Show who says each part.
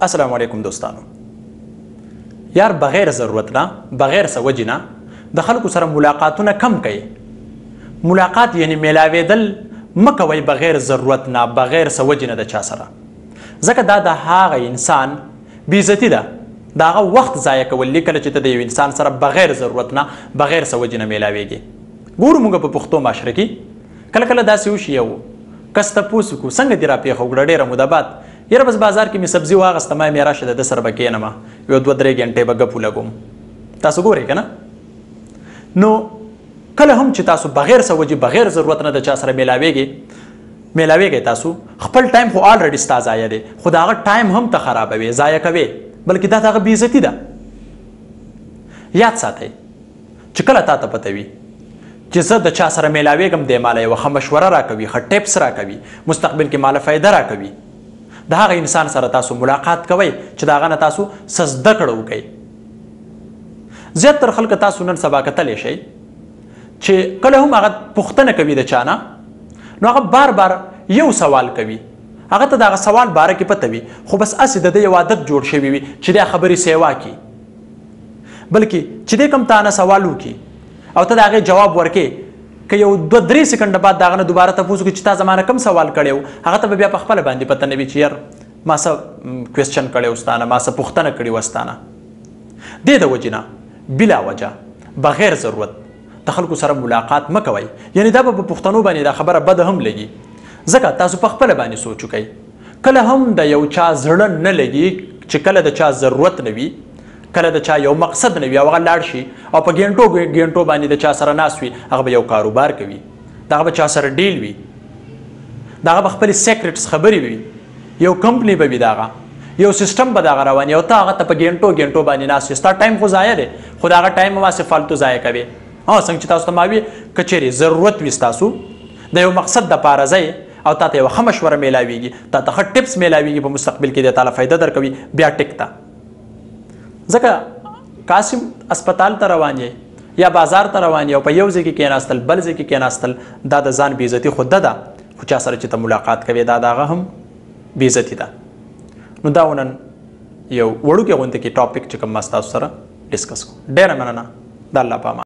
Speaker 1: السلام علیکم دوستانو یار بغیر ضرورت نه بغیر څه وجې نه د خلکو سره ملاقاتونه کم کړئ ملاقات یعنی میلاوېدل مه کوئ بغیر ضرورت نه بغیر څه وجې نه د چا سره ځکه دا د هغه انسان بیزتی ده د هغه وخت ضایع کول دي کله چې ته د یو انسان سره بغیر ضرورت نه بغیر څه وجې نه میلاوېږې ګورو موږ په پښتو معاشره کې کله کله داسې وشي یو کس تپوس وکړو څنګه دې راپېښه وکړه ډېره موده بعد یره بس بازار کې مې سبزي واغسته ما مې راشه د سر بکینم یو دوه درې غنټې به غپو لګوم تاسو ګورئ کنه نو کله هم چې تاسو بغیر سوجي بغیر ضرورت نه د چا سره ملاويږي ملاويږي تاسو خپل ټایم خو الریډي ستا ضایع دی خو دا غټ ټایم هم ته خرابوي ضایع کوي بلکې دا دغه بیزتی ده یاد ساتئ چې کله تاته پته وي چې زه د چا سره میلاویږم دی ماله یوه ښه مشوره راکوي ښه ټیپس راکوي مستقبل کې ماله فایده راکوي د هغه انسان سره تاسو ملاقات کوئ چې د هغه نه تاسو څه زده کړه وکړئ زیات تر خلک تاسو نن سبا کتلی شئ چې کله هم هغه پوښتنه کوي د چانه نو هغه بار بار یو سوال کوي هغه ته دغه سوال باره کې پته وي خو بس اسې د دې یو عادت جوړ شوی وي چې دا خبرې سیوا کی بلکې چې دې کوم تانه سوال وکي او ته د هغې جواب ورکې که یو دوه درې سکنډه بعد د هغه نه دوباره تپوس وکړي چې تا زمانه کم سوال کړی و هغه ته به بیا په خپله باندې پته نه وي چې یار ما څه کوېسچن کړی و ستانه ما څه پوښتنه کړې وه ستانه دې د وجې نه بلا وجه بغیر ضرورت د خلکو سره ملاقات مه کوئ یعنې دا به په پښتنو باندې دا خبره بده هم لګي ځکه تاسو په خپله باندې سوچ وکړئ کله هم د یو چا زړه نه لګي چې کله د چا ضرورت نه وي کله د چا یو مقصد نه وي او هغه لاړ شي او په ګینټو ګینټو باندې د چا سره ناس وي هغه به یو کاروبار کوي دغه به چا سره ډیل وي دغه به خپل سیکرټس خبرې وي یو کمپنی به وي دغه یو سیستم به دغه روان یو ته هغه ته په ګینټو ګینټو باندې ناس ستا ټایم خو ضایع دی خو دغه ټایم واسه فالتو ضایع کوي ها څنګه چې تاسو ته ماوي کچېری ضرورت وي تاسو د یو مقصد د پاره ځای او تاسو یو خمشوره ملاويږي تاسو ټیپس ملاويږي په مستقبل کې د تعالی فائدہ درکوي بیا ټیک ته ځکه قاسم اسپیتال ته روان یې یا بازار ته روان یې او په یو ځای کې کېناستل بل ځای کې کېناستل دا د ځان بیزتی خو ده ده خو چا سره چې ته ملاقات کوې دا دغه هم بیزتی ده نو دا ونن یو وړوکی غونډه کې ټاپک چې کوم ما تاسو سره ډیسکس کو ډیره مننه د الله پامان